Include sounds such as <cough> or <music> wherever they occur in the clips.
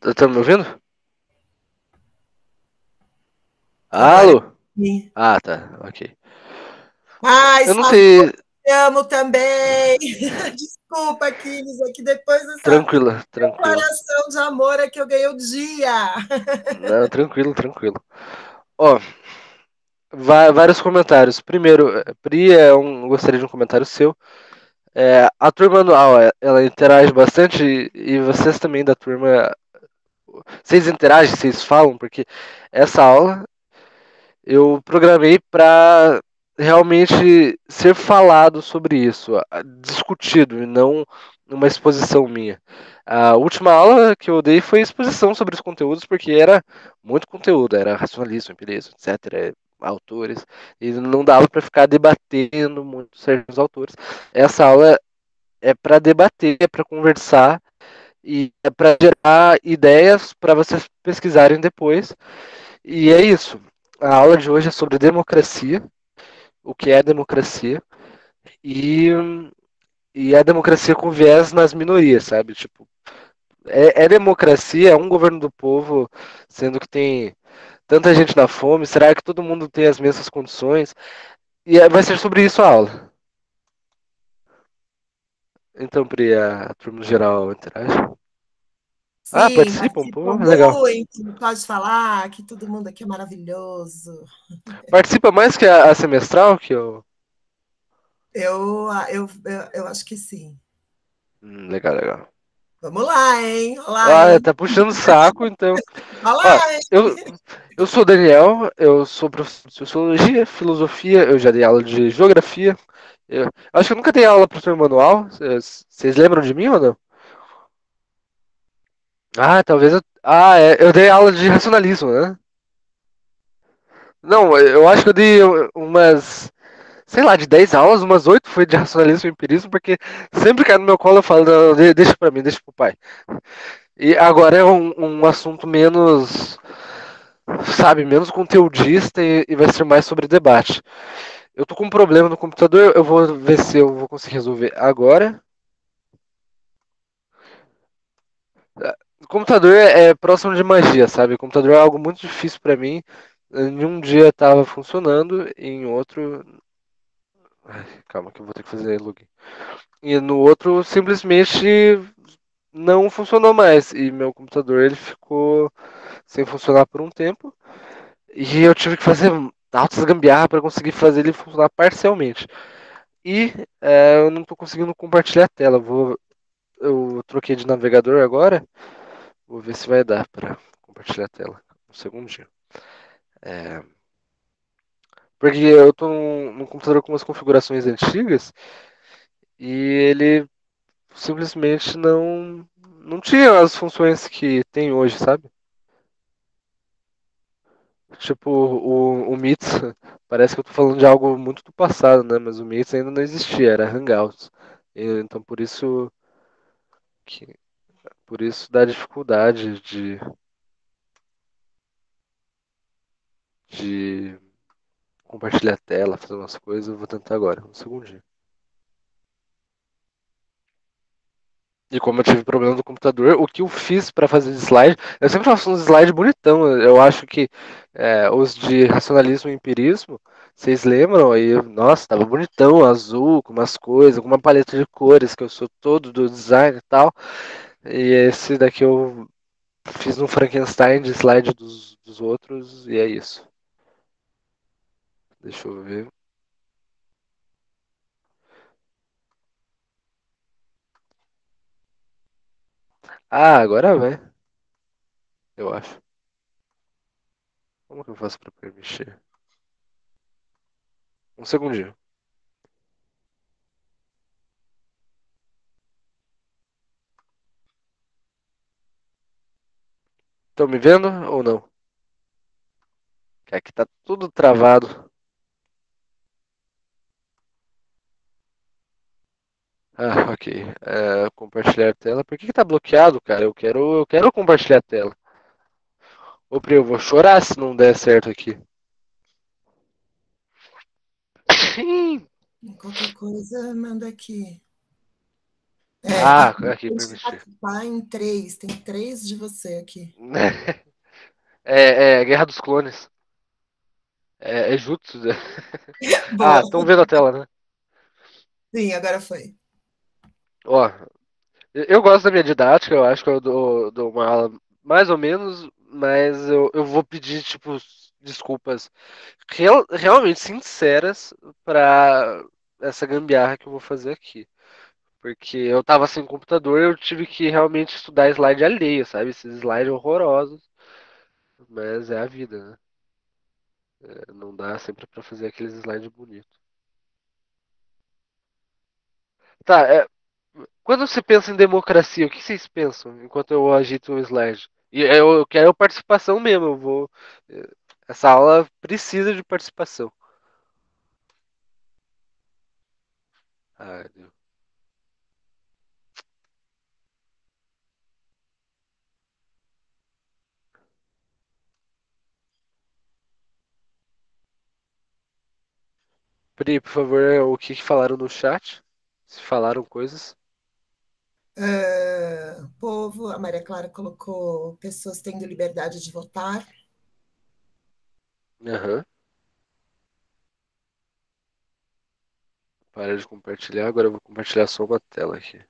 Tá me ouvindo? Alô? Sim. Ah, tá. Ok. Ai, Eu não sei. te amo também. <laughs> Desculpa, Aquiles, aqui depois dessa Tranquila, tranquila. declaração de amor é que eu ganhei o dia. <laughs> Não, tranquilo, tranquilo. Ó, vários comentários. Primeiro, Pri, é um, gostaria de um comentário seu. É, a turma anual, é, ela interage bastante e vocês também da turma, vocês interagem, vocês falam, porque essa aula eu programei para realmente ser falado sobre isso, discutido e não uma exposição minha. A última aula que eu dei foi exposição sobre os conteúdos, porque era muito conteúdo, era racionalismo, empirismo, etc., autores, e não dava para ficar debatendo muito certos autores. Essa aula é para debater, é para conversar e é para gerar ideias para vocês pesquisarem depois. E é isso. A aula de hoje é sobre democracia, o que é democracia e, e a democracia com viés nas minorias, sabe? Tipo, é, é democracia, é um governo do povo, sendo que tem tanta gente na fome. Será que todo mundo tem as mesmas condições? E é- vai ser sobre isso a aula. Então, Pri, a turma geral interage. Ah, Sim, participam, pô, legal. muito, pode falar que todo mundo aqui é maravilhoso. Participa mais que a, a semestral, que eu. Eu, eu, eu, eu acho que sim. Hum, legal, legal. Vamos lá, hein? Olá, Ah, hein? tá puxando o saco, então. <laughs> Olá, hein? eu, eu sou o Daniel, eu sou professor de Sociologia, Filosofia, eu já dei aula de Geografia. Eu acho que eu nunca dei aula para o manual. Vocês lembram de mim ou não? Ah, talvez eu. Ah, é, eu dei aula de racionalismo, né? Não, eu acho que eu dei umas. Sei lá, de 10 aulas, umas 8 foi de racionalismo e empirismo, porque sempre cai no meu colo eu falo, não, de- deixa pra mim, deixa pro pai. E agora é um, um assunto menos, sabe, menos conteudista e, e vai ser mais sobre debate. Eu tô com um problema no computador, eu vou ver se eu vou conseguir resolver agora. Computador é, é próximo de magia, sabe? Computador é algo muito difícil pra mim. Em um dia tava funcionando, e em outro. Ai, calma que eu vou ter que fazer login. E no outro simplesmente não funcionou mais. E meu computador ele ficou sem funcionar por um tempo. E eu tive que fazer altas gambiarra para conseguir fazer ele funcionar parcialmente. E é, eu não tô conseguindo compartilhar a tela. Vou, eu troquei de navegador agora. Vou ver se vai dar para compartilhar a tela. Um segundinho. É, porque eu num, num computador com umas configurações antigas e ele simplesmente não não tinha as funções que tem hoje, sabe? Tipo, o, o Meets, <laughs> parece que eu tô falando de algo muito do passado, né? Mas o Meets ainda não existia, era Hangouts. Então por isso que por isso dá dificuldade de de compartilhar a tela, fazer umas coisas. Eu vou tentar agora, um segundinho. E como eu tive problema do computador, o que eu fiz para fazer slide, eu sempre faço uns slides bonitão. Eu acho que é, os de racionalismo e empirismo, vocês lembram aí? Nossa, tava bonitão, azul, com umas coisas, com uma paleta de cores, que eu sou todo do design e tal. E esse daqui eu fiz um Frankenstein de slide dos, dos outros, e é isso. Deixa eu ver. Ah, agora vai. Eu acho. Como que eu faço pra mexer? Um segundinho. Estão me vendo ou não? Que Aqui tá tudo travado. Ah, ok. É, compartilhar a tela. Por que que tá bloqueado, cara? Eu quero, eu quero compartilhar a tela. Ô, Pri, eu vou chorar se não der certo aqui. Qualquer coisa, manda aqui. É, Ah, aqui, tá em três, tem três de você aqui. <laughs> É, é Guerra dos Clones. É, é Jutsu. <laughs> <laughs> Ah, estão vendo a tela, né? Sim, agora foi. Ó, eu gosto da minha didática, eu acho que eu dou, dou uma aula mais ou menos, mas eu, eu vou pedir, tipo, desculpas real- realmente sinceras pra essa gambiarra que eu vou fazer aqui. Porque eu tava sem computador, eu tive que realmente estudar slide alheio, sabe? Esses slides horrorosos. Mas é a vida, né? É, Não dá sempre pra fazer aqueles slides bonitos. Tá, é, quando se pensa em democracia, o que vocês pensam enquanto eu agito o slide? E eu, eu quero participação mesmo, eu vou. é, Essa aula precisa de participação. Ai. Pri, por favor, o que que falaram no chat? Se falaram coisas. Ah, povo, a Maria Clara colocou pessoas tendo liberdade de votar. Aham. Para de compartilhar, agora eu vou compartilhar só uma tela aqui.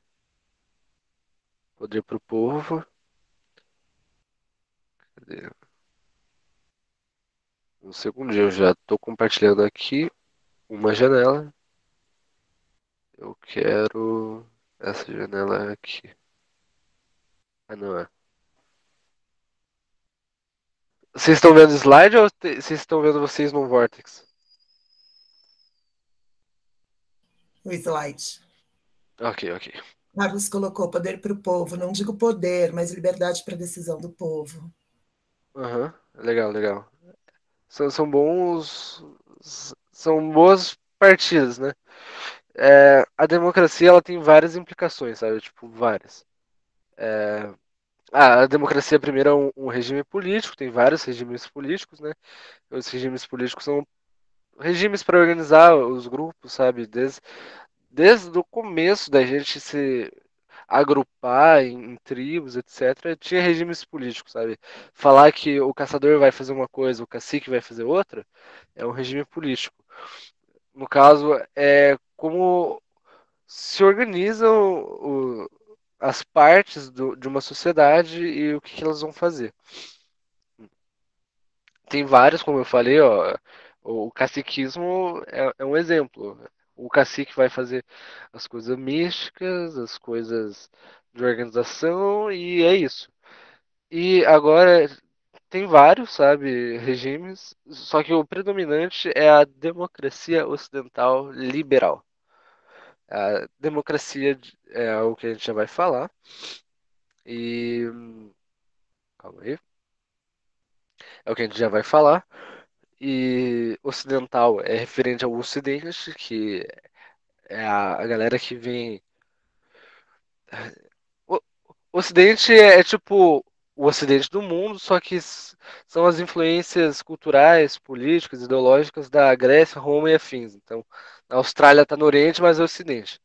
Poder pro povo. Cadê? Um segundinho, eu já tô compartilhando aqui uma janela. Eu quero essa janela aqui. Ah, não é. Vocês estão vendo slide ou vocês estão vendo vocês no Vortex? O slide. Ok, ok. Carlos colocou poder para o povo. Não digo poder, mas liberdade para decisão do povo. Aham, legal, legal. São, são bons. São boas partidas, né? É, a democracia ela tem várias implicações, sabe? Tipo, várias. É, ah, a democracia primeiro é um, um regime político, tem vários regimes políticos, né? Os regimes políticos são regimes para organizar os grupos, sabe? Desde, desde o começo da gente se agrupar em, em tribos, etc., tinha regimes políticos, sabe? Falar que o caçador vai fazer uma coisa, o cacique vai fazer outra, é um regime político. No caso, é como se organizam o- as partes do- de uma sociedade e o que, que elas vão fazer. Tem vários, como eu falei, ó, o caciquismo é, é um exemplo. O cacique vai fazer as coisas místicas, as coisas de organização, e é isso. E agora tem vários, sabe, regimes, só que o predominante é a democracia ocidental liberal. A democracia de- é algo que a gente já vai falar. E. Calma aí. É o que a gente já vai falar. E ocidental é referente ao Ocidente, que é a, galera que vem. O o Ocidente é, é tipo o Ocidente do mundo, só que são as influências culturais, políticas, ideológicas da Grécia, Roma e afins. Então, a Austrália está no Oriente, mas é o Ocidente.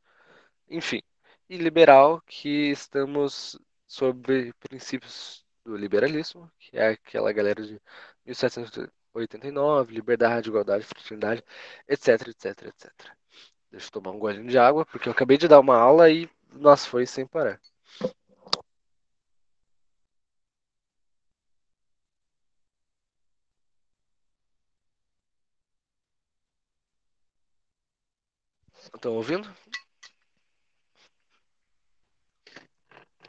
Enfim, e liberal, que estamos sobre princípios do liberalismo, que é aquela galera de 1789, liberdade, igualdade, fraternidade, etc, etc, etc. Deixa eu tomar um golinho de água, porque eu acabei de dar uma aula e, nossa, foi sem parar. Estão ouvindo?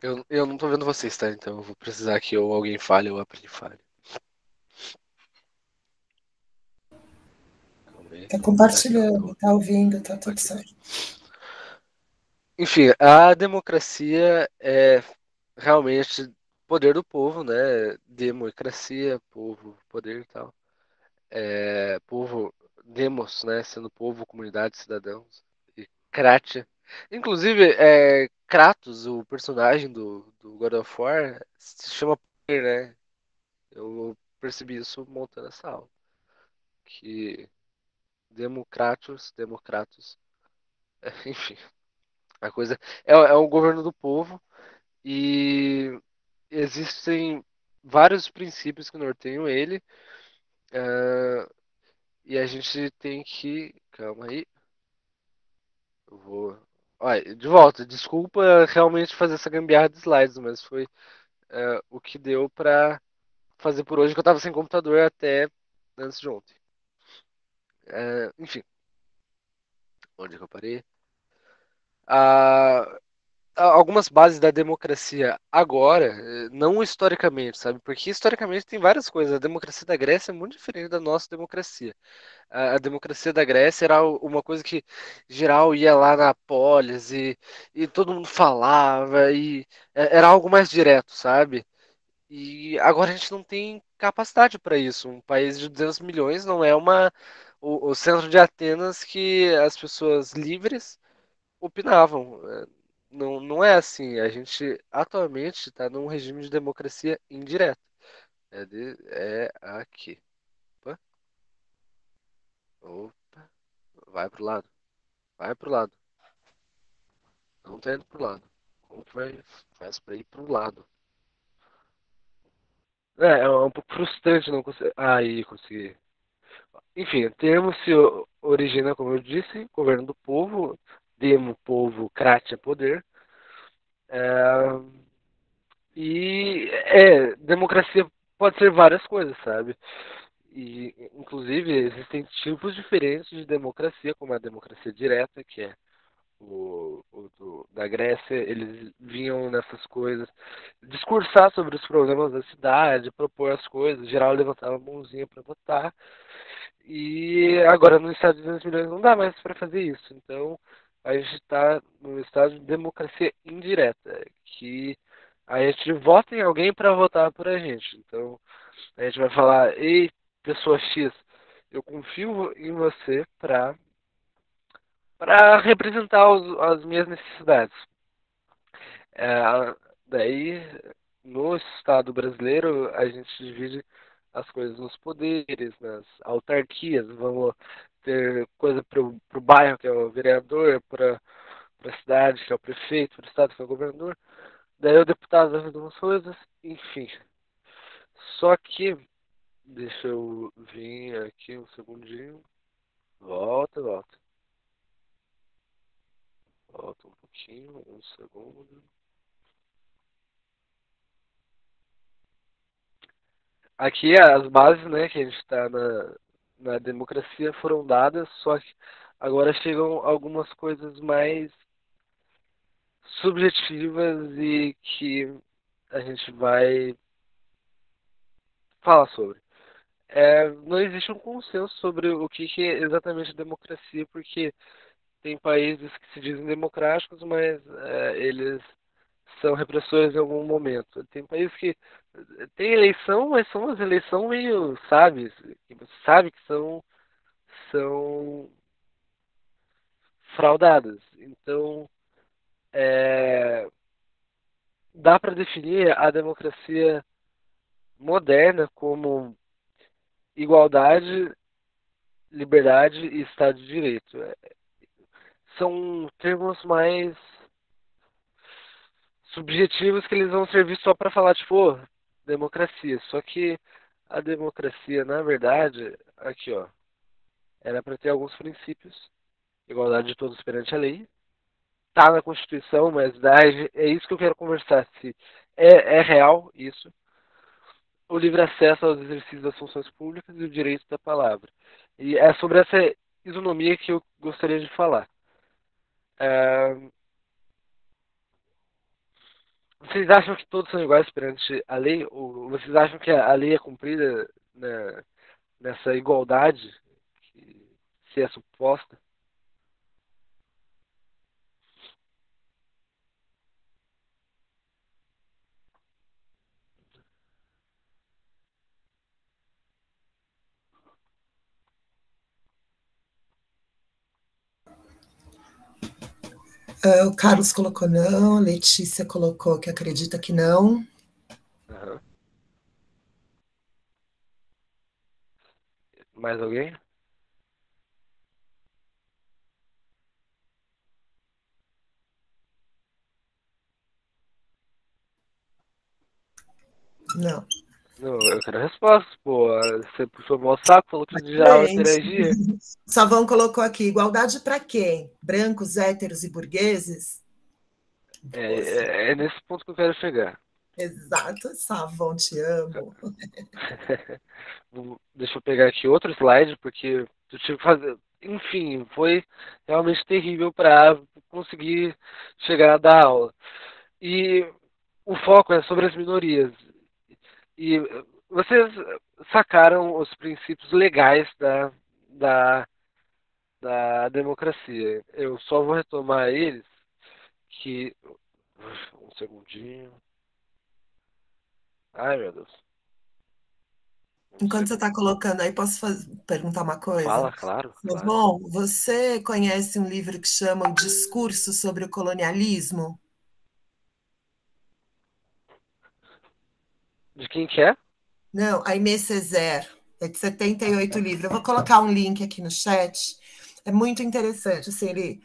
Eu, eu não tô vendo vocês, tá? Então eu vou precisar que ou alguém fale ou a Pri fale. Tá compartilhando, tá ouvindo, tá tudo certo. Enfim, a democracia é realmente poder do povo, né? Democracia, povo, poder e tal. É, povo, demos, né? Sendo povo, comunidade, cidadãos. Kratia. Inclusive, é, Kratos, o personagem do, do God of War, se chama poder, né? Eu percebi isso montando essa aula. Que Democratos, Democratos, <laughs> enfim. A coisa é, é o governo do povo e existem vários princípios que norteiam ele. Uh, e a gente tem que. Calma aí. Vou. Olha, de volta. Desculpa realmente fazer essa gambiarra de slides, mas foi uh, o que deu pra fazer por hoje, que eu tava sem computador até antes de ontem. Uh, enfim. Onde que eu parei? Uh, algumas bases da democracia agora, não historicamente, sabe? Porque historicamente tem várias coisas. A democracia da Grécia é muito diferente da nossa democracia. A, democracia da Grécia era uma coisa que geral ia lá na polis e, e todo mundo falava e é, era algo mais direto, sabe? E agora a gente não tem capacidade para isso. Um país de 200 milhões não é uma o, o centro de Atenas que as pessoas livres opinavam. Não, não é assim. A gente atualmente está num regime de democracia indireta. É, de, é aqui. Opa. Opa. Vai pro lado. Vai pro lado. Não tá indo pro lado. Como que vai? Faz pra ir pro lado. É, é um pouco frustrante não conseguir. Aí, consegui. Enfim, o termo se origina, como eu disse, governo do povo, demo, povo, kratia, poder. É, e é, democracia pode ser várias coisas, sabe? E, inclusive, existem tipos diferentes de democracia, como a democracia direta, que é o, o do, da Grécia, eles vinham nessas coisas, discursar sobre os problemas da cidade, propor as coisas, geral levantava a mãozinha para votar. E agora no Estado de 200 milhões não dá mais para fazer isso. Então, a gente está no estado de democracia indireta, que a gente vota em alguém para votar por a gente. Então, a gente vai falar, ei, pessoa X, eu confio em você para para representar os, as minhas necessidades. É, daí, no Estado brasileiro, a gente divide as coisas nos poderes, nas autarquias. Vamos ter coisa para o bairro, que é o vereador, para a cidade, que é o prefeito, para o estado, que é o governador. Daí o deputado fazer umas coisas, enfim. Só que, deixa eu vir aqui um segundinho. Volta, volta. Volta um pouquinho, um segundo. Aqui as bases, né, que a gente está na, na democracia foram dadas, só que agora chegam algumas coisas mais subjetivas e que a gente vai falar sobre. É, não existe um consenso sobre o que, é exatamente democracia, porque tem países que se dizem democráticos, mas é, eles são repressores em algum momento. Tem países que tem eleição, mas são umas eleições meio, sabe, sabe que são são fraudadas. Então, é, dá para definir a democracia moderna como igualdade, liberdade e Estado de Direito. É, são termos mais subjetivos que eles vão servir só para falar, tipo, oh, democracia. Só que a democracia, na verdade, aqui, ó, era para ter alguns princípios. Igualdade de todos perante a lei. Tá na Constituição, mas é isso que eu quero conversar. Se é, é real isso. O livre acesso aos exercícios das funções públicas e o direito da palavra. E é sobre essa isonomia que eu gostaria de falar. É, vocês acham que todos são iguais perante a lei? Ou vocês acham que a lei é cumprida né, nessa igualdade que se é suposta? Uh, o Carlos colocou não, a Letícia colocou que acredita que não. Uhum. Mais alguém? Não. Não, eu quero resposta, pô. Você puxou o saco, falou que já interagia. Savão <laughs> colocou aqui, igualdade para quem? Brancos, héteros e burgueses? É, é, é, nesse ponto que eu quero chegar. Exato, Savão, te amo. <laughs> Deixa eu pegar aqui outro slide, porque eu tive que fazer. Enfim, foi realmente terrível para conseguir chegar a dar aula. E o foco é sobre as minorias. E vocês sacaram os princípios legais da, da, da democracia. Eu só vou retomar eles, que. Um segundinho. Ai, meu Deus. Enquanto você está colocando aí, posso fazer, perguntar uma coisa? Fala, claro. Claro. Bom, você conhece um livro que chama O Discurso sobre o Colonialismo? De quem que é? Não, Aimé Césaire, é de 78 livros. Eu vou colocar um link aqui no chat. É muito interessante. Assim, ele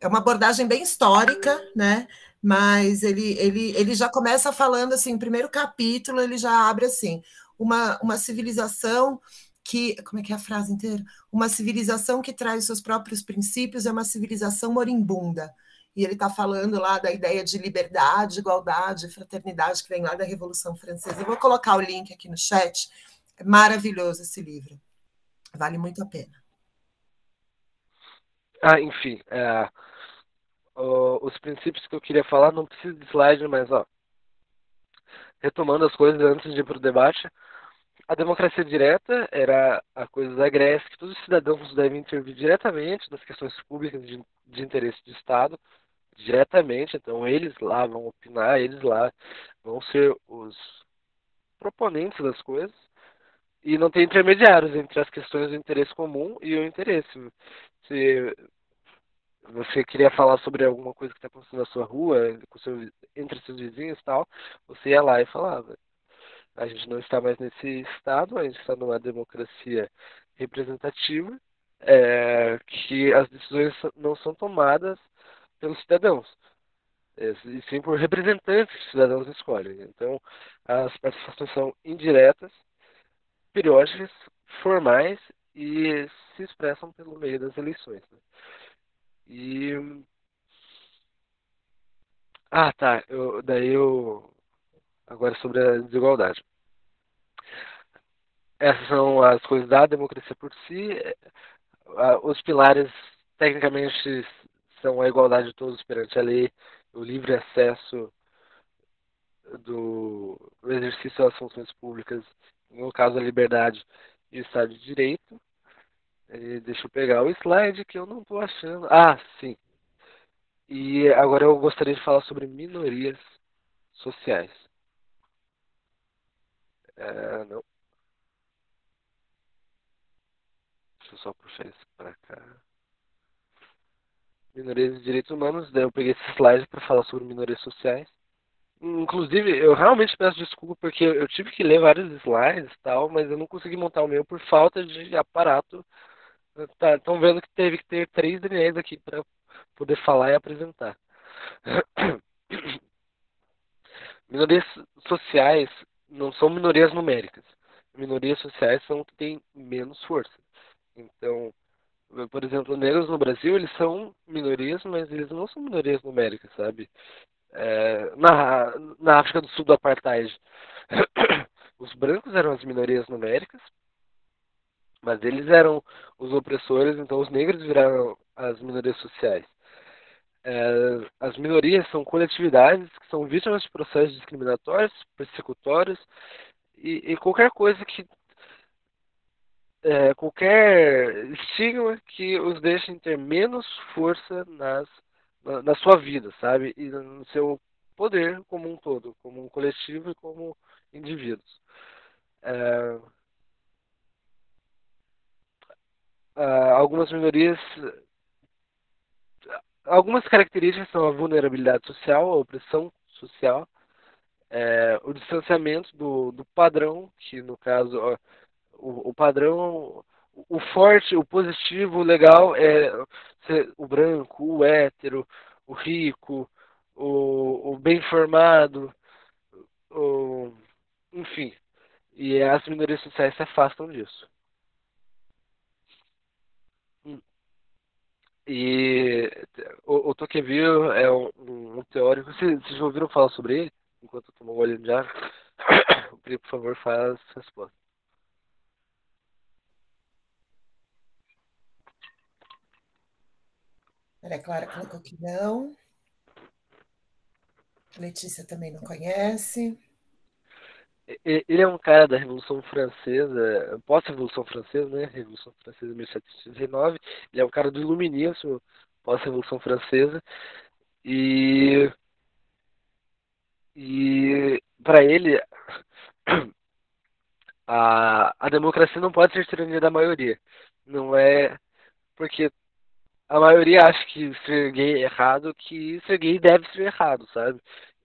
é uma abordagem bem histórica, né? Mas ele, ele, ele já começa falando assim, o primeiro capítulo, ele já abre assim, uma, uma civilização que. Como é que é a frase inteira? Uma civilização que traz seus próprios princípios é uma civilização moribunda e ele está falando lá da ideia de liberdade, igualdade, fraternidade que vem lá da Revolução Francesa. Eu vou colocar o link aqui no chat. É maravilhoso esse livro. Vale muito a pena. Ah, enfim, é, os princípios que eu queria falar, não precisa de slide, mas ó, retomando as coisas antes de ir para o debate, a democracia direta era a coisa da Grécia, que todos os cidadãos devem intervir diretamente nas questões públicas de, de interesse de Estado, diretamente, então eles lá vão opinar, eles lá vão ser os proponentes das coisas e não tem intermediários entre as questões do interesse comum e o interesse. Se você queria falar sobre alguma coisa que está acontecendo na sua rua, seu, entre seus vizinhos e tal, você ia lá e falava. A gente não está mais nesse estado, a gente está numa democracia representativa, é, que as decisões não são tomadas pelos cidadãos, é, e sim por representantes que os cidadãos escolhem. Então, as participações são indiretas, periódicas, formais e se expressam pelo meio das eleições. Né? E. Ah, tá. Eu, daí eu. Agora sobre a desigualdade. Essas são as coisas da democracia por si. É, os pilares, tecnicamente, são a igualdade de todos perante a lei, o livre acesso do exercício das funções públicas, no caso a liberdade e o Estado de Direito. E deixa eu pegar o slide que eu não estou achando. Ah, sim. E agora eu gostaria de falar sobre minorias sociais. É, não. Deixa eu só puxar isso para cá minorias e direitos humanos, daí eu peguei esse slide para falar sobre minorias sociais. Inclusive, eu realmente peço desculpa porque eu tive que ler vários slides e tal, mas eu não consegui montar o meu por falta de aparato. Estão tá, vendo que teve que ter três DNAs aqui para poder falar e apresentar. <coughs> minorias sociais não são minorias numéricas. Minorias sociais são que têm menos força. Então, por exemplo, negros no Brasil, eles são minorias, mas eles não são minorias numéricas, sabe? É, na, na África do Sul do Apartheid, <coughs> os brancos eram as minorias numéricas, mas eles eram os opressores, então os negros viraram as minorias sociais. É, as minorias são coletividades que são vítimas de processos discriminatórios, persecutórios e, e qualquer coisa que é, qualquer estigma que os deixem ter menos força nas, na, na, sua vida, sabe? E no seu poder como um todo, como um coletivo e como indivíduos. É, algumas minorias. Algumas características são a vulnerabilidade social, a opressão social, é, o distanciamento do, do padrão, que no caso o, o padrão, o forte, o positivo, o legal é o branco, o hétero, o rico, o, o bem formado, o, enfim. E as minorias sociais se afastam disso. Hum. E o, o Tocqueville é um, um teórico. Vocês, já ouviram falar sobre ele? Enquanto eu tomo um olho ar. Por favor, faz a resposta. Maria Clara colocou que não. Letícia também não conhece. Ele é um cara da Revolução Francesa, pós-Revolução Francesa, né? Revolução Francesa de 1789. Ele é um cara do Iluminismo, pós-Revolução Francesa. E. E. Para ele. A, a democracia não pode ser tirania da maioria. Não é. Porque a maioria acha que ser gay é errado, que ser gay deve ser errado, sabe?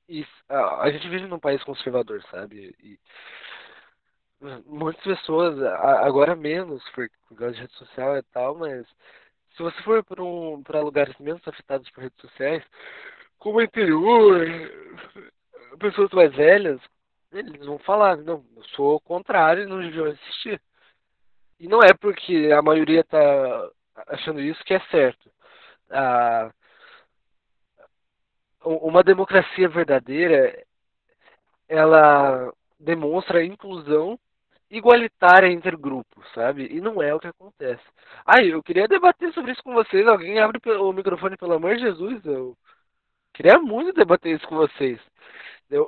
E a, gente vive num país conservador, sabe? E muitas pessoas, agora menos por, por causa de rede social e tal, mas se você for para um, lugares menos afetados por redes sociais, como o interior, pessoas mais velhas, eles vão falar, não, eu sou o contrário e não devia assistir. E não é porque a maioria está achando isso que é certo. Ah, uma democracia verdadeira, ela demonstra inclusão igualitária entre grupos, sabe? E não é o que acontece. Ah, eu queria debater sobre isso com vocês. Alguém abre o microfone, pelo amor de Jesus. Eu queria muito debater isso com vocês.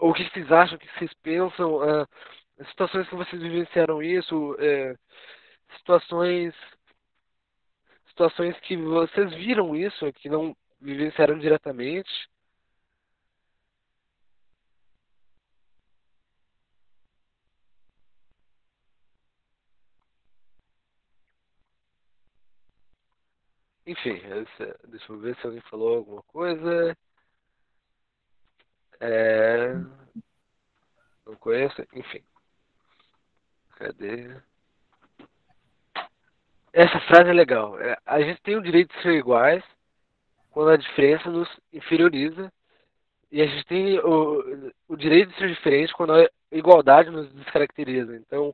O que vocês acham, o que vocês pensam, ah, situações que vocês vivenciaram isso, é, situações situações que vocês viram isso, que não vivenciaram diretamente. Enfim, deixa eu ver se alguém falou alguma coisa. É... Não conheço, enfim. Cadê? Essa frase é legal. É, a gente tem o direito de ser iguais quando a diferença nos inferioriza. E a gente tem o, o direito de ser diferente quando a igualdade nos descaracteriza. Então,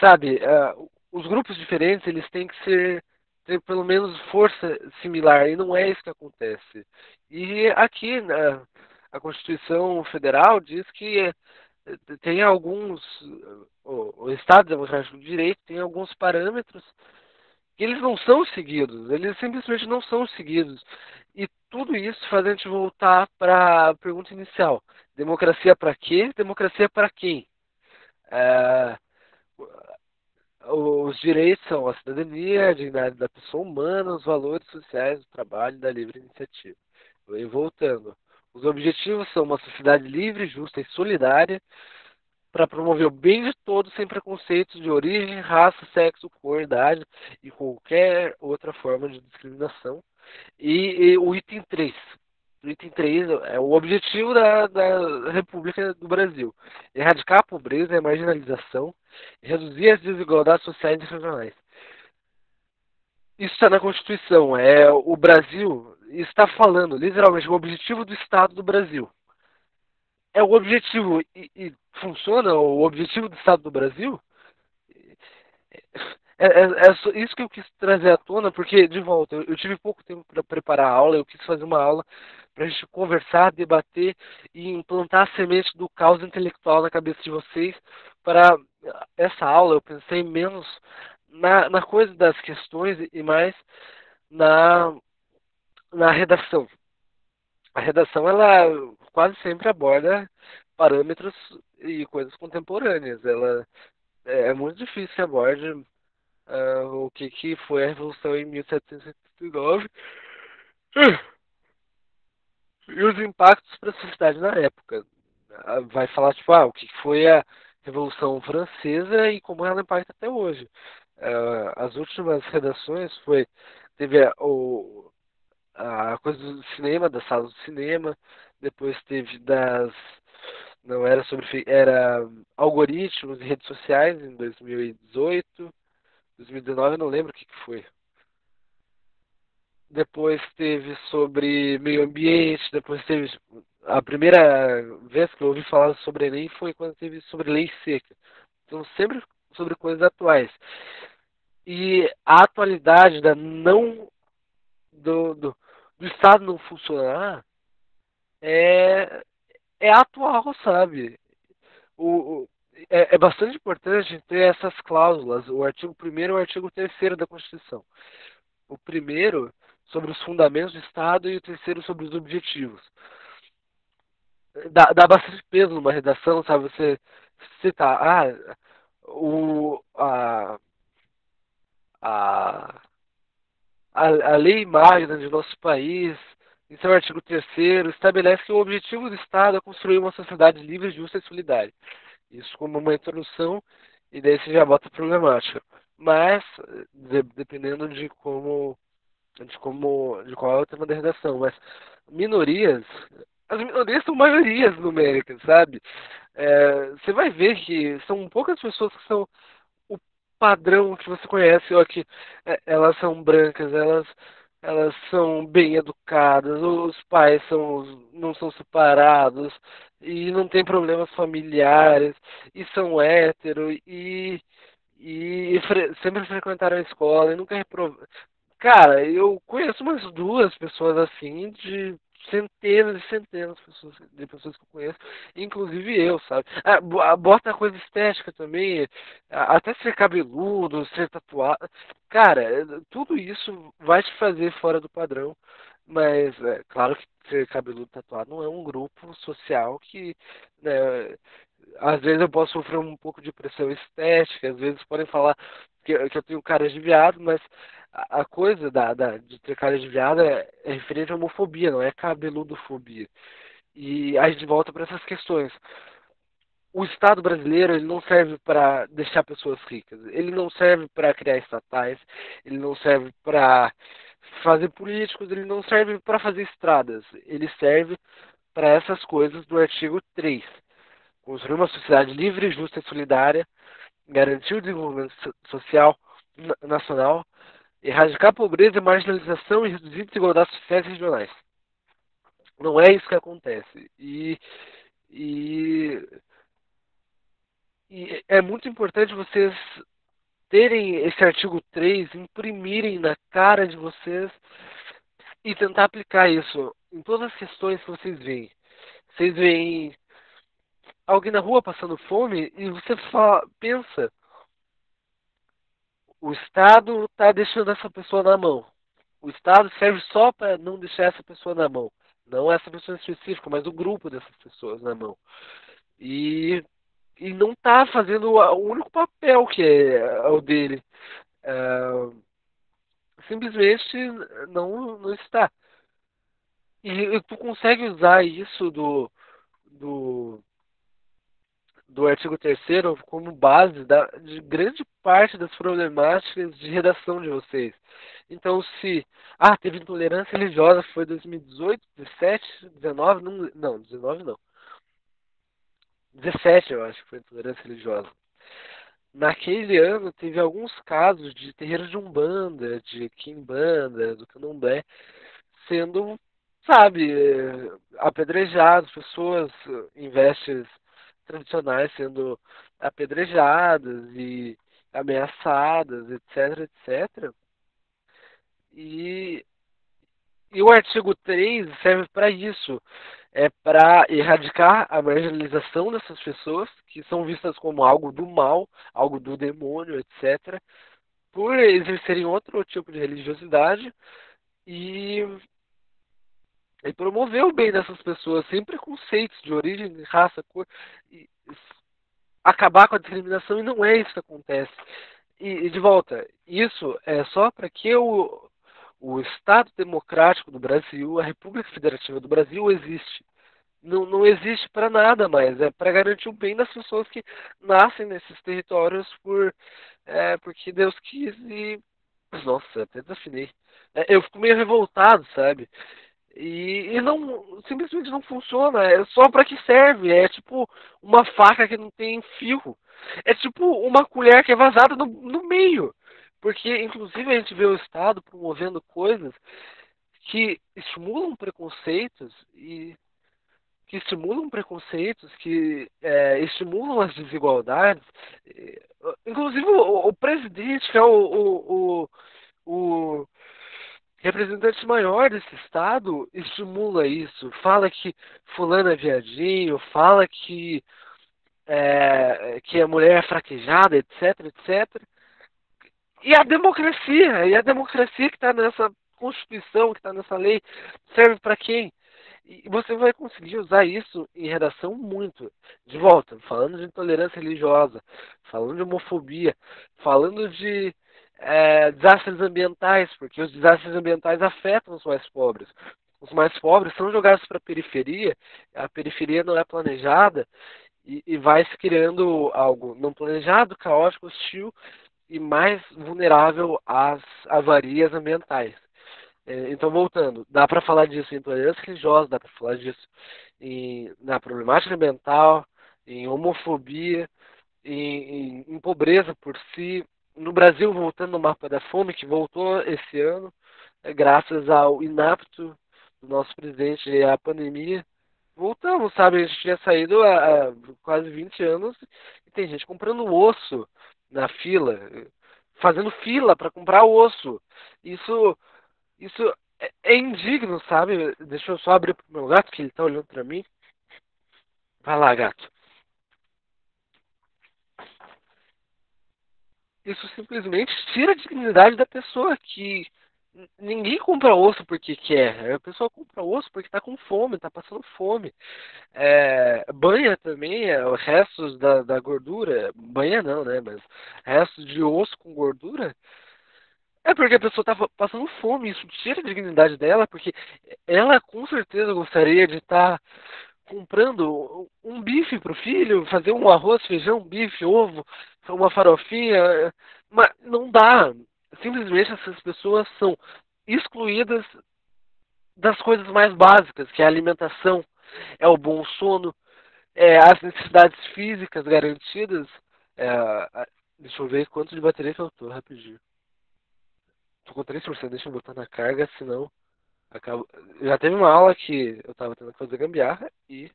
sabe, uh, os grupos diferentes eles têm que ser ter pelo menos força similar e não é isso que acontece. E aqui na a Constituição Federal diz que tem alguns o, o Estado Democrático de Direito tem alguns parâmetros que eles não são seguidos, eles simplesmente não são seguidos. E tudo isso faz a gente voltar para a pergunta inicial: democracia para quê? Democracia para quem? É, os direitos são a cidadania, a dignidade da pessoa humana, os valores sociais do trabalho da livre iniciativa. E voltando, os objetivos são uma sociedade livre, justa e solidária, para promover o bem de todos sem preconceitos de origem, raça, sexo, cor, idade e qualquer outra forma de discriminação. E, e o item 3. O item 3 é o objetivo da, da República do Brasil. Erradicar a pobreza e a marginalização reduzir as desigualdades sociais e regionais. Isso está na Constituição. É o Brasil está falando literalmente o objetivo do Estado do Brasil é o objetivo e, e, funciona o objetivo do Estado do Brasil? É, é, é, isso que eu quis trazer à tona, porque, de volta, eu, eu tive pouco tempo para preparar a aula, eu quis fazer uma aula para a gente conversar, debater e implantar a semente do caos intelectual na cabeça de vocês. Para essa aula, eu pensei menos na, na coisa das questões e mais na, na redação. A redação, ela quase sempre aborda parâmetros e coisas contemporâneas. Ela é, é muito difícil que aborde uh, o que, que foi a Revolução em 1789 e os impactos para a sociedade na época. Uh, vai falar tipo, ah, o que foi a Revolução Francesa e como ela impacta até hoje. Uh, as últimas redações foi teve o, a coisa do cinema, das salas do cinema, depois teve das. Não era sobre. Era algoritmos e redes sociais em 2018. 2019 eu não lembro o que, que foi. Depois teve sobre meio ambiente, depois teve a primeira vez que eu ouvi falar sobre Enem foi quando teve sobre lei seca. Então, sempre sobre coisas atuais. E a atualidade da não do, do, do Estado não funcionar é, é atual, sabe? O, é, é, bastante importante ter essas cláusulas, o artigo 1 e o artigo 3 da Constituição. O primeiro sobre os fundamentos do Estado e o terceiro sobre os objetivos. Dá, dá bastante peso numa redação, sabe? Você citar, ah, o, a, a, a, lei magna de nosso país, em seu artigo 3 estabelece que o objetivo do Estado é construir uma sociedade livre, justa e solidária. Isso como uma introdução, e daí você já bota problemática. Mas, de, dependendo de como, de como, de qual é o tema da redação, mas minorias, as minorias são maiorias numéricas, sabe? É, você vai ver que são poucas pessoas que são o padrão que você conhece, ou que é, elas são brancas, elas elas são bem educadas, os pais são, não são separados e não tem problemas familiares e são hétero e, e, fre sempre frequentaram a escola e nunca reprovaram. Cara, eu conheço umas duas pessoas assim de centenas e centenas de pessoas, de pessoas que eu conheço, inclusive eu, sabe? Ah, bota coisa estética também, até ser cabeludo, ser tatuado. Cara, tudo isso vai te fazer fora do padrão, mas é claro que ser cabeludo tatuado não é um grupo social que, né, às vezes eu posso sofrer um pouco de pressão estética, às vezes podem falar que, que eu tenho cara de viado, mas a, coisa da, da, de ter cara de viado é, é referente à homofobia, não é cabeludofobia. E a gente volta para essas questões. O Estado brasileiro ele não serve para deixar pessoas ricas, ele não serve para criar estatais, ele não serve para fazer políticos, ele não serve para fazer estradas, ele serve para essas coisas do artigo 3. Construir uma sociedade livre, justa e solidária, garantir o desenvolvimento social nacional, erradicar pobreza, marginalização e reduzir desigualdades sociais regionais. Não é isso que acontece. E, e, e é muito importante vocês terem esse artigo 3, imprimirem na cara de vocês e tentar aplicar isso em todas as questões que vocês veem. Vocês veem alguém na rua passando fome e você fala, pensa, o Estado está deixando essa pessoa na mão. O Estado serve só para não deixar essa pessoa na mão. Não essa pessoa específica, mas o grupo dessas pessoas na mão. E, e não está fazendo o único papel que é, é o dele. É, simplesmente não, não está. E, e tu consegue usar isso do, do do artigo 3 como base da, de grande parte das problemáticas de redação de vocês. Então, se. Ah, teve intolerância religiosa, foi 2018, 17, 19, não, não, 19 não. 17 eu acho que foi intolerância religiosa. Naquele ano teve alguns casos de terreiros de Umbanda, de Kimbanda, do Candomblé, sendo, sabe, apedrejados, pessoas em vestes tradicionais sendo apedrejadas e ameaçadas, etc, etc. E, e o artigo 3 serve para isso. É para erradicar a marginalização dessas pessoas, que são vistas como algo do mal, algo do demônio, etc., por exercerem outro tipo de religiosidade e e promover o bem dessas pessoas, sem preconceitos de origem, raça, cor, e acabar com a discriminação, e não é isso que acontece. E, e de volta, isso é só para que o, o Estado Democrático do Brasil, a República Federativa do Brasil, existe. Não, não existe para nada mais, é para garantir o bem das pessoas que nascem nesses territórios por é, porque Deus quis e. Nossa, até desafinei. É, eu fico meio revoltado, sabe? E, e, não simplesmente não funciona. É só para que serve? É tipo uma faca que não tem fio. É tipo uma colher que é vazada no, no meio. Porque, inclusive, a gente vê o Estado promovendo coisas que estimulam preconceitos e, que estimulam preconceitos, que é, estimulam as desigualdades. Inclusive o, o presidente, que é o, o, o, o representante maior desse estado, estimula isso. Fala que fulano é viadinho, fala que, é, que a mulher é fraquejada, etc, etc. E a democracia, e a democracia que está nessa Constituição, que está nessa lei, serve para quem? E você vai conseguir usar isso em redação muito. De volta, falando de intolerância religiosa, falando de homofobia, falando de é, desastres ambientais, porque os desastres ambientais afetam os mais pobres. Os mais pobres são jogados para a periferia, a periferia não é planejada e, e vai se criando algo não planejado, caótico, hostil e mais vulnerável às avarias ambientais. É, então, voltando, dá para falar disso em intolerância religiosa, dá para falar disso em, na problemática ambiental, em homofobia, em, em, em, pobreza por si. No Brasil, voltando no mapa da fome, que voltou esse ano, é, graças ao inapto do nosso presidente e à pandemia, voltamos, sabe? A gente tinha saído há, quase 20 anos e tem gente comprando osso na fila, fazendo fila para comprar osso. Isso isso é, é indigno, sabe? Deixa eu só abrir pro meu gato, que ele tá olhando pra mim. Vai lá, gato. Isso simplesmente tira a dignidade da pessoa que ninguém compra osso porque quer. A pessoa compra osso porque está com fome, está passando fome. É, banha também, é, restos da, da gordura. Banha não, né? Mas restos de osso com gordura é porque a pessoa tá passando fome, isso tira a dignidade dela, porque ela com certeza gostaria de estar tá comprando um bife para o filho, fazer um arroz, feijão, bife, ovo, uma farofinha, mas não dá. Simplesmente essas pessoas são excluídas das coisas mais básicas, que é a alimentação, é o bom sono, é as necessidades físicas garantidas. É, deixa eu ver quanto de bateria que eu tô rapidinho. Tô com 3%, deixa eu botar na carga, senão. Acabo... Já teve uma aula que eu tava tendo que fazer gambiarra e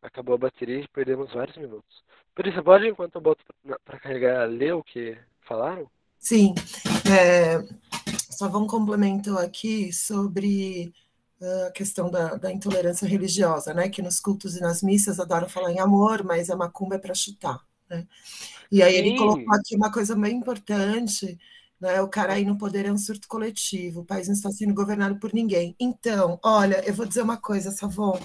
acabou a bateria e perdemos vários minutos. Por isso, pode, enquanto eu boto para carregar, ler o que falaram? Sim. É, só um complemento aqui sobre a questão da, da, intolerância religiosa, né? Que nos cultos e nas missas adoram falar em amor, mas a macumba é para chutar. Né? E aí Sim. ele colocou aqui uma coisa bem importante né? O cara aí no poder é um surto coletivo, o país não está sendo governado por ninguém. Então, olha, eu vou dizer uma coisa, Savon.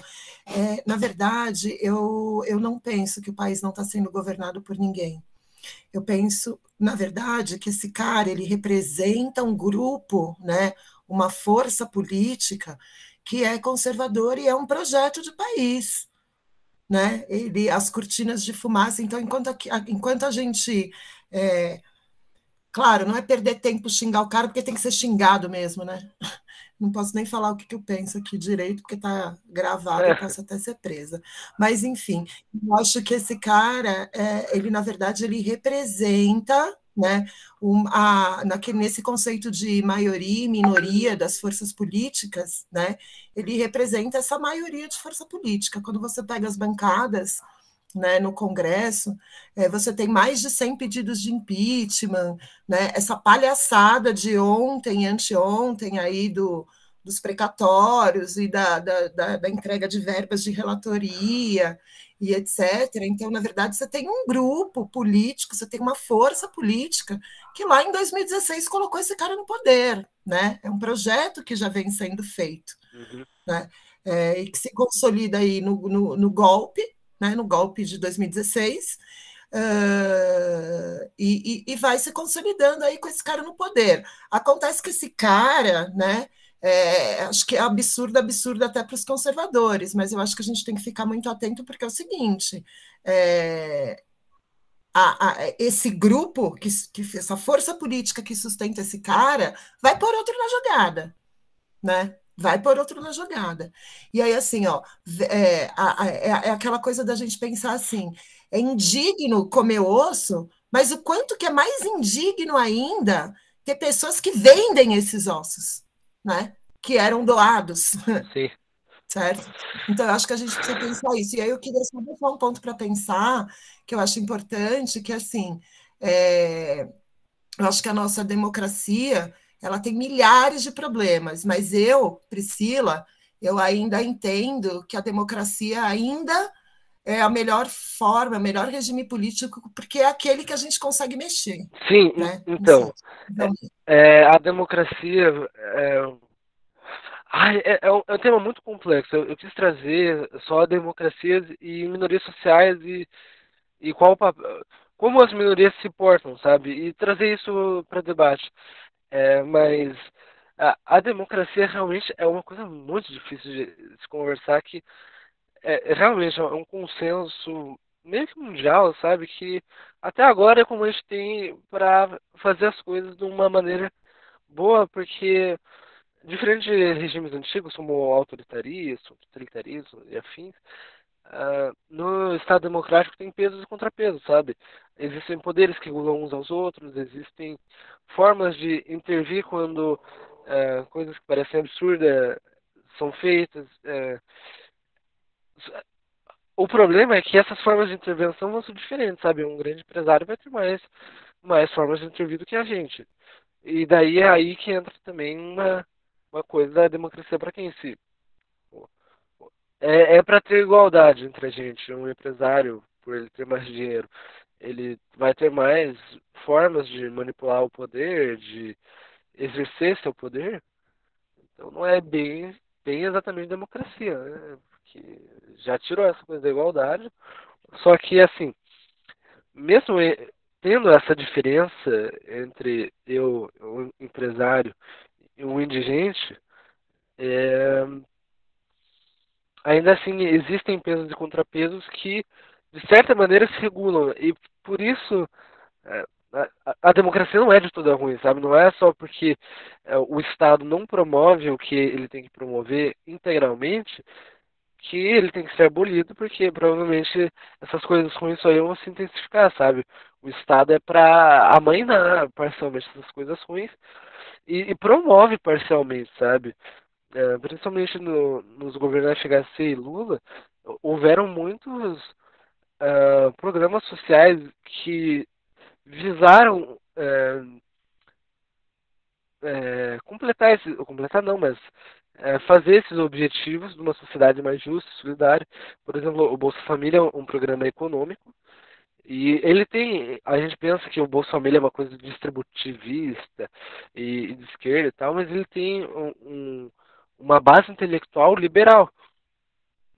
É, na verdade, eu, eu não penso que o país não está sendo governado por ninguém. Eu penso, na verdade, que esse cara ele representa um grupo, né, uma força política que é conservador e é um projeto de país. Né? Ele, as cortinas de fumaça. Então, enquanto, enquanto a gente é, Claro, não é perder tempo xingar o cara, porque tem que ser xingado mesmo, né? <laughs> Não posso nem falar o que, que eu penso aqui direito, porque está gravado, é. eu posso até ser presa. Mas, enfim, eu acho que esse cara, é, ele, na verdade, ele representa né, um, a, naquele, nesse conceito de maioria e minoria das forças políticas, né, ele representa essa maioria de força política. Quando você pega as bancadas né, no Congresso, é, você tem mais de 100 pedidos de impeachment, né, essa palhaçada de ontem e anteontem aí do, dos precatórios e da, da, da, da, entrega de verbas de relatoria e etc. Então, na verdade, você tem um grupo político, você tem uma força política que lá em 2016 colocou esse cara no poder. Né? É um projeto que já vem sendo feito. Uhum. Né? É, e que se consolida aí no, no, no golpe, né, no golpe de 2016, uh, e, e, e, vai se consolidando aí com esse cara no poder. Acontece que esse cara, né, é, acho que é absurdo, absurdo até para os conservadores, mas eu acho que a gente tem que ficar muito atento, porque é o seguinte: é, a, a, esse grupo, que, que, essa força política que sustenta esse cara, vai por outro na jogada. Né? Vai por outro na jogada. E aí, assim, ó, é, é, é, aquela coisa da gente pensar assim: é indigno comer osso, mas o quanto que é mais indigno ainda ter pessoas que vendem esses ossos, né? Que eram doados. <laughs> Sim. certo? Então, eu acho que a gente precisa pensar isso. E aí eu queria só deixar um ponto para pensar, que eu acho importante, que assim, é, eu acho que a nossa democracia ela tem milhares de problemas, mas eu, Priscila, eu ainda entendo que a democracia ainda é a melhor forma, o melhor regime político, porque é aquele que a gente consegue mexer. Sim, né? então, então é, é, a democracia é, Ai, é, é, um, é, um, tema muito complexo. Eu, eu, quis trazer só democracias e minorias sociais e, e qual como as minorias se portam, sabe? E trazer isso para debate. É, mas a, a, democracia realmente é uma coisa muito difícil de se conversar que é, é realmente é um consenso meio que mundial, sabe? Que até agora é como a gente tem para fazer as coisas de uma maneira boa, porque diferente de regimes antigos como autoritarismo, totalitarismo e afins, uh, no Estado democrático tem pesos e contrapesos, sabe? Existem poderes que regulam uns aos outros, existem formas de intervir quando uh, coisas que parecem absurdas são feitas. Uh, o problema é que essas formas de intervenção vão ser diferentes, sabe? Um grande empresário vai ter mais, mais formas de intervir do que a gente. E daí é aí que entra também uma, uma coisa da democracia para quem se é, é para ter igualdade entre a gente. Um empresário, por ele ter mais dinheiro, ele vai ter mais formas de manipular o poder, de exercer seu poder. Então não é bem, bem exatamente democracia, né? Porque já tirou essa coisa da igualdade. Só que assim, mesmo tendo essa diferença entre eu, um empresário, um indigente, é, ainda assim existem pesos e contrapesos que, de certa maneira, se regulam. E por isso é, a, a, democracia não é de toda ruim, sabe? Não é só porque é, o Estado não promove o que ele tem que promover integralmente que ele tem que ser abolido, porque provavelmente essas coisas ruins só iam se intensificar, sabe? O Estado é para amainar parcialmente essas coisas ruins e, e promove parcialmente, sabe? É, principalmente no, nos governos FHC e Lula, houveram muitos uh, programas sociais que visaram é, é, completar esse, completar não, mas fazer esses objetivos de uma sociedade mais justa, solidária. Por exemplo, o Bolsa Família é um programa econômico e ele tem, a gente pensa que o Bolsa Família é uma coisa distributivista e, de esquerda e tal, mas ele tem um, uma base intelectual liberal.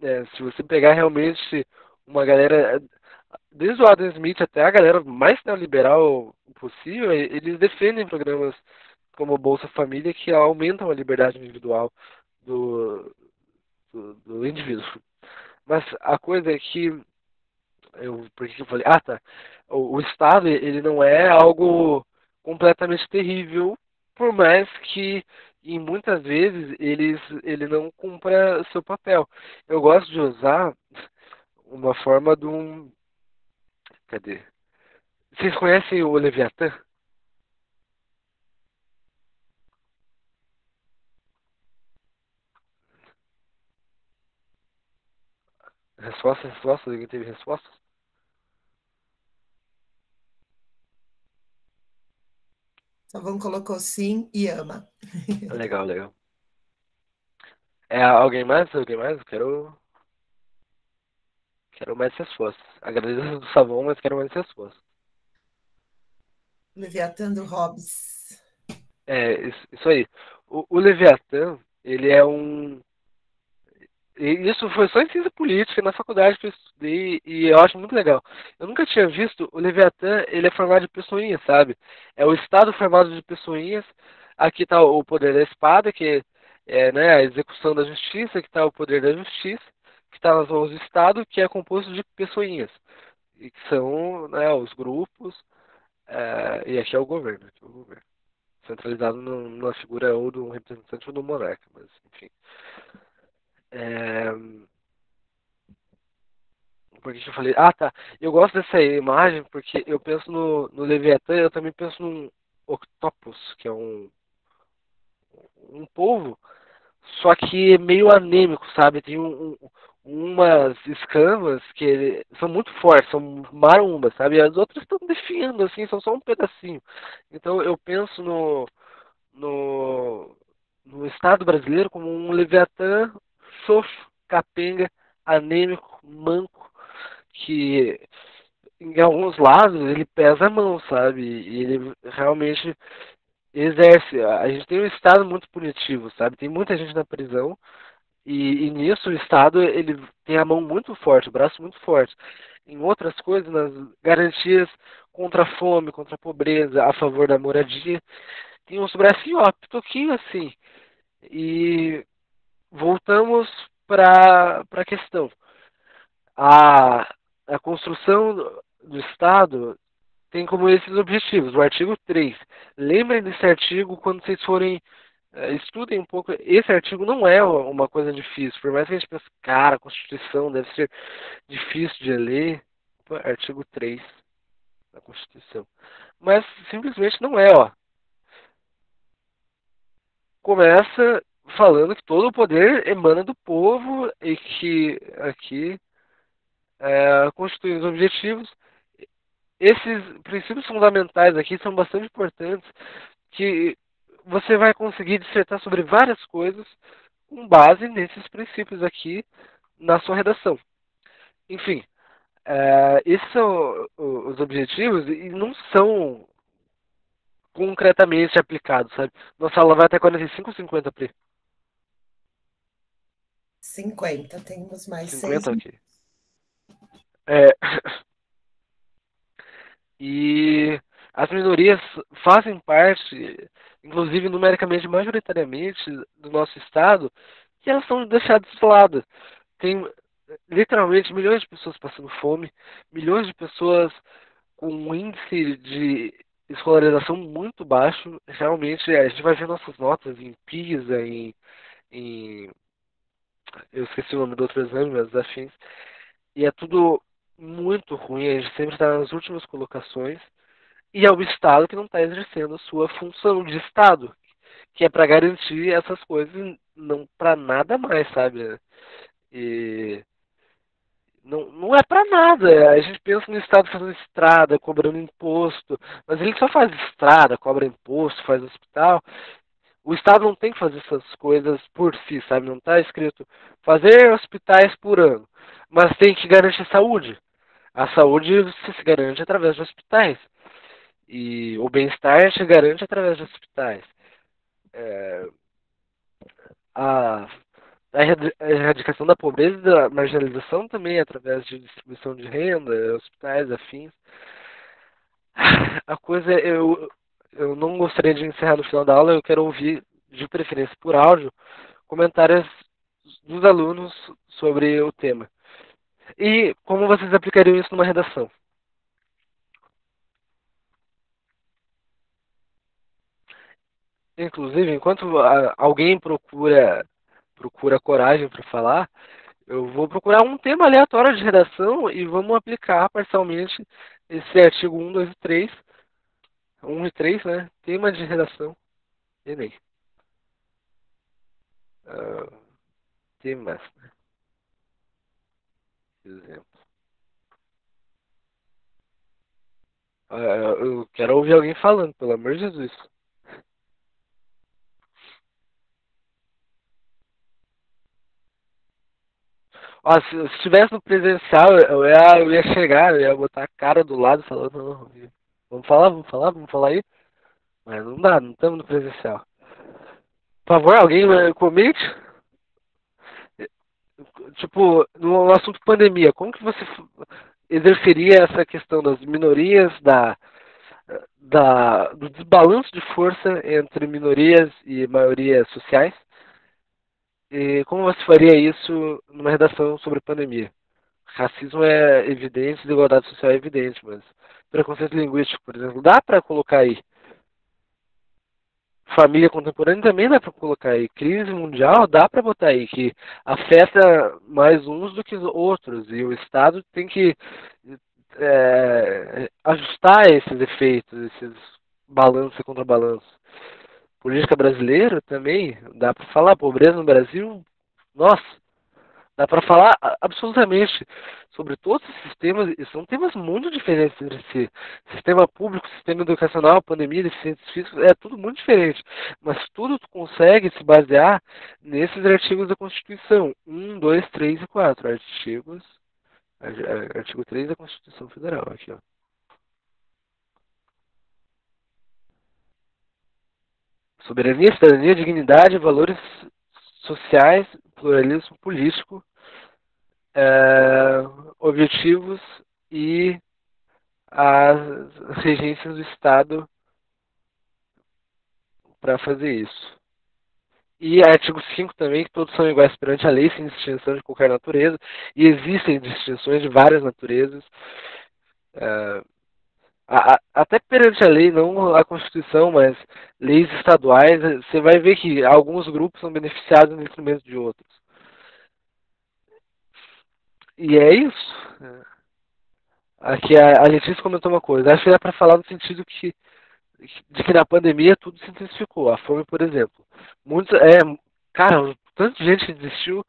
É, se você pegar realmente uma galera, desde o Adam Smith até a galera mais neoliberal possível, eles defendem programas como Bolsa Família que aumentam a liberdade individual do, do, do indivíduo. Mas a coisa é que eu, por que eu falei, ah tá, o, o Estado ele não é algo completamente terrível, por mais que e muitas vezes eles, ele não cumpra seu papel. Eu gosto de usar uma forma de um. Cadê? Vocês conhecem o Leviatã? Resposta, resposta? Ninguém teve respostas? Savão colocou sim e ama. <laughs> Legal, legal. É, alguém mais? Alguém mais? Quero. Quero mais respostas. Agradeço do Savão, mas quero mais respostas. Leviatã do Hobbes. É, isso aí. O, o Leviatã, ele é um isso foi só em ciência política na faculdade que eu estudei e eu acho muito legal. Eu nunca tinha visto o Leviatã, ele é formado de pessoinhas, sabe? É o Estado formado de pessoinhas. Aqui está o poder da espada, que é né, a execução da justiça, aqui está o poder da justiça, que está nas mãos do Estado, que é composto de pessoinhas, e que são né, os grupos, é, e aqui é o governo, aqui é o governo centralizado numa figura ou do representante ou do monarca, mas enfim. É... Que eu falei? Ah, tá. Eu gosto dessa imagem porque eu penso no, no Leviatã, eu também penso num octopus, que é um, um polvo. só que é meio anêmico, sabe? Tem um, um, umas escamas que são muito fortes, são marombas, sabe? As outras estão definhando, assim, são só um pedacinho. Então eu penso no, no, no Estado brasileiro como um Leviatã xoxo, capenga, anêmico, manco, que em alguns lados ele pesa a mão, sabe? E ele realmente exerce. A gente tem um Estado muito punitivo, sabe? Tem muita gente na prisão e, e, nisso o Estado ele tem a mão muito forte, o braço muito forte. Em outras coisas, nas garantias contra a fome, contra a pobreza, a favor da moradia, tem uns bracinhos, ó, toquinho assim. E voltamos para a questão. A, a construção do Estado tem como esses objetivos. O artigo 3. Lembrem desse artigo quando vocês forem. Uh, estudem um pouco. Esse artigo não é uma coisa difícil. Por mais que a gente pense, cara, a Constituição deve ser difícil de ler. Artigo 3 da Constituição. Mas simplesmente não é, ó. Começa falando que todo o poder emana do povo e que aqui é, constitui os objetivos esses princípios fundamentais aqui são bastante importantes, que você vai conseguir dissertar sobre várias coisas com base nesses princípios aqui na sua redação. Enfim, é, esses são os objetivos e não são concretamente aplicados, sabe? Nossa aula vai até 45 ou 50, Pri? 50, temos mais 50 seis. aqui. É, E as minorias fazem parte, inclusive numericamente, majoritariamente, do nosso Estado, e elas são deixadas de lado. Tem literalmente milhões de pessoas passando fome, milhões de pessoas com um índice de escolarização muito baixo. Realmente, a gente vai ver nossas notas em PISA, em, em eu esqueci o nome do outro exame, mas afins. E é tudo muito ruim, a gente sempre está nas últimas colocações, e é o Estado que não está exercendo a sua função de Estado, que é para garantir essas coisas, não para nada mais, sabe? E não, não é para nada. A gente pensa no Estado fazendo estrada, cobrando imposto, mas ele só faz estrada, cobra imposto, faz hospital. O Estado não tem que fazer essas coisas por si, sabe? Não está escrito fazer hospitais por ano, mas tem que garantir saúde. A saúde se garante através de hospitais. E o bem-estar se garante através de hospitais. É, a, a erradicação da pobreza e da marginalização também é através de distribuição de renda, hospitais, afins. A coisa, eu, eu não gostaria de encerrar no final da aula, eu quero ouvir, de preferência por áudio, comentários dos alunos sobre o tema. E como vocês aplicariam isso numa redação? Inclusive, enquanto alguém procura procura coragem para falar, eu vou procurar um tema aleatório de redação e vamos aplicar parcialmente esse artigo 1, 2 e 3. 1 e 3, né? Tema de redação. Enem. Uh, temas, né? exemplo. Ah, eu quero ouvir alguém falando, pelo amor de Jesus. Ó, se, se estivesse no presencial, eu ia, eu ia chegar, eu ia botar a cara do lado falando, não, vamos falar, vamos falar, vamos falar aí. Mas não dá, não estamos no presencial. Por favor, alguém comente tipo, no assunto pandemia, como que você exerceria essa questão das minorias, da, da, do desbalanço de força entre minorias e maiorias sociais? E como você faria isso numa redação sobre pandemia? Racismo é evidente, desigualdade social é evidente, mas preconceito linguístico, por exemplo, dá para colocar aí família contemporânea também dá para colocar aí. Crise mundial dá para botar aí, que afeta mais uns do que outros. E o Estado tem que é, ajustar esses efeitos, esses balanços e contrabalanços. política brasileira também, dá para falar, pobreza no Brasil, nossa, dá para falar absolutamente sobre todos os sistemas, e são temas muito diferentes entre si. Sistema público, sistema educacional, pandemia, deficientes físicos, é tudo muito diferente. Mas tudo tu consegue se basear nesses artigos da Constituição. 1, 2, 3 e 4. Artigos. Artigo 3 da Constituição Federal, aqui, ó. Soberania, cidadania, dignidade, valores sociais, pluralismo político, é, objetivos e as regências do Estado para fazer isso. E artigo 5 também, que todos são iguais perante a lei, sem distinção de qualquer natureza, e existem distinções de várias naturezas. É, a, a, até perante a lei, não a Constituição, mas leis estaduais, você vai ver que alguns grupos são beneficiados em detrimento de outros. E é isso. Aqui a, a Letícia comentou uma coisa. Acho que dá para falar no sentido que de que na pandemia tudo se intensificou. A fome, por exemplo. Muitos, é, cara, tanta gente que desistiu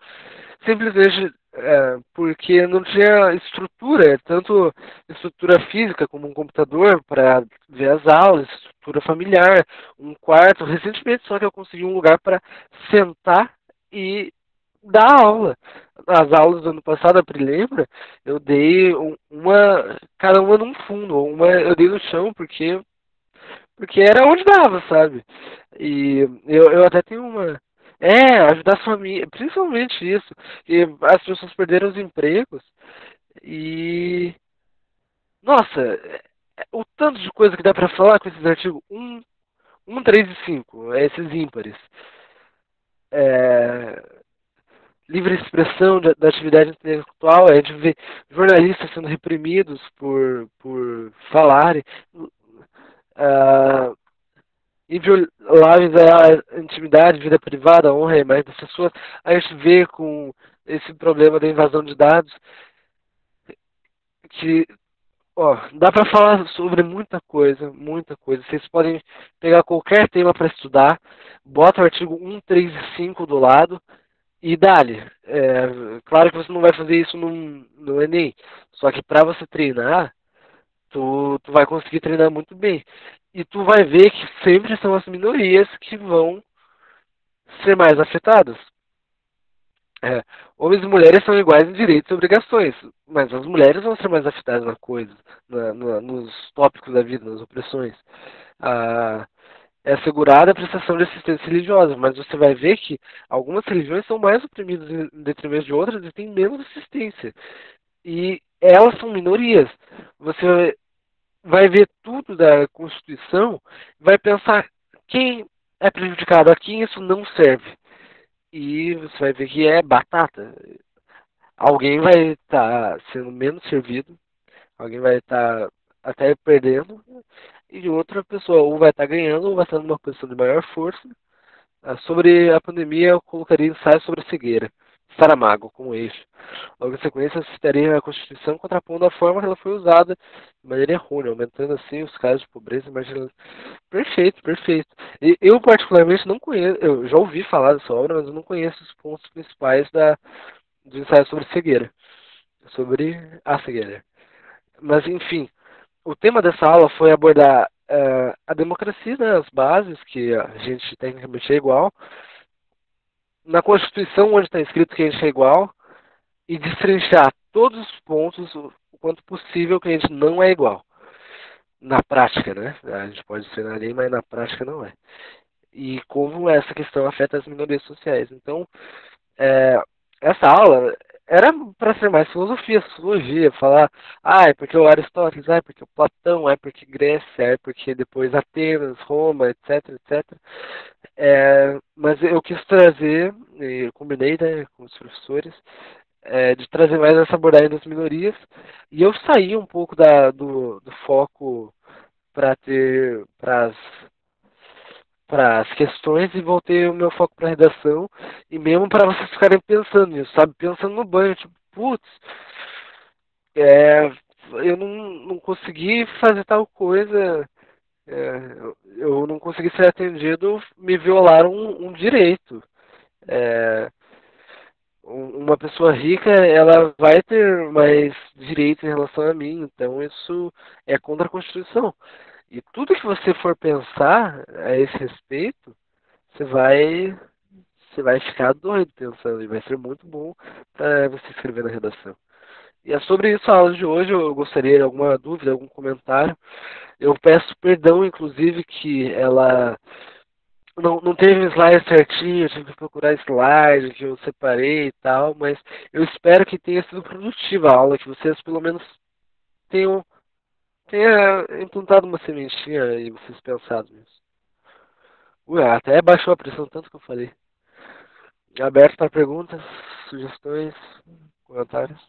simplesmente é, porque não tinha estrutura, tanto estrutura física como um computador para ver as aulas, estrutura familiar, um quarto. Recentemente só que eu consegui um lugar para sentar e dar aula. As aulas do ano passado, a Pri lembra, eu dei uma, cada uma num fundo, uma eu dei no chão porque porque era onde dava, sabe? E eu, eu até tenho uma é, ajudar a família, principalmente isso. E as pessoas perderam os empregos e nossa, é, o tanto de coisa que dá para falar com esses artigos 1, 1, 3 e 5, esses ímpares. É, livre expressão da, da, atividade intelectual, a gente vê jornalistas sendo reprimidos por, por falarem, uh, invioláveis à intimidade, vida privada, a honra e imagem das pessoas, a gente vê com esse problema da invasão de dados que ó, dá para falar sobre muita coisa, muita coisa. Vocês podem pegar qualquer tema para estudar, bota o artigo 1, 3 e 5 do lado, e dali, é, claro que você não vai fazer isso no, no Enem, só que para você treinar, tu, tu vai conseguir treinar muito bem. E tu vai ver que sempre são as minorias que vão ser mais afetadas. É, homens e mulheres são iguais em direitos e obrigações, mas as mulheres vão ser mais afetadas na coisa, na, na, nos tópicos da vida, nas opressões. Ah, é assegurada a prestação de assistência religiosa, mas você vai ver que algumas religiões são mais oprimidas em detrimento de outras e têm menos assistência. E elas são minorias. Você vai ver tudo da Constituição, vai pensar quem é prejudicado, a quem isso não serve. E você vai ver que é batata. Alguém vai estar tá sendo menos servido, alguém vai estar tá até perdendo, e outra pessoa ou vai estar ganhando ou vai estar numa posição de maior força. Ah, sobre a pandemia, eu colocaria ensaio sobre a cegueira. Saramago, como eixo. Logo em sequência, citaria a Constituição contrapondo a forma que ela foi usada de maneira errônea, aumentando assim os casos de pobreza e marginalização. Perfeito, perfeito. E eu, particularmente, não conheço, eu já ouvi falar dessa obra, mas eu não conheço os pontos principais da, do ensaio sobre cegueira. Sobre a cegueira. Mas, enfim, o tema dessa aula foi abordar uh, a democracia, né, as bases, que a gente tecnicamente é igual, na Constituição, onde está escrito que a gente é igual, e destrinchar todos os pontos o quanto possível que a gente não é igual. Na prática, né? A gente pode ser na lei, mas na prática não é. E como essa questão afeta as minorias sociais. Então, é, essa aula era para ser mais filosofia, sociologia, falar, ah, é porque o Aristóteles, ah, é porque o Platão, é porque Grécia, é porque depois Atenas, Roma, etc, etc. É, mas eu quis trazer, eu combinei né, com os professores, é, de trazer mais essa abordagem das minorias, e eu saí um pouco da, do, do foco para ter, para as para as questões e voltei o meu foco para a redação e mesmo para vocês ficarem pensando nisso, sabe? Pensando no banho, tipo, putz, é, eu não, não consegui fazer tal coisa é, eu, não consegui ser atendido, me violaram um, um direito. É, uma pessoa rica, ela vai ter mais direitos em relação a mim, então isso é contra a Constituição. E tudo que você for pensar a esse respeito, você vai você vai ficar doido pensando e vai ser muito bom para você escrever na redação. E é sobre isso a aula de hoje. Eu gostaria de alguma dúvida, algum comentário. Eu peço perdão, inclusive, que ela não, não teve slide certinho, eu tive que procurar slide que eu separei e tal, mas eu espero que tenha sido produtiva a aula, que vocês pelo menos tenham, tenha implantado uma sementinha e vocês pensado nisso. Ué, até baixou a pressão tanto que eu falei. Aberto para perguntas, sugestões, comentários.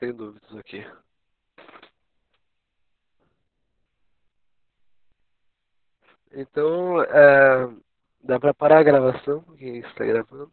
Sem dúvidas aqui. Então, é, dá para parar a gravação, quem está gravando.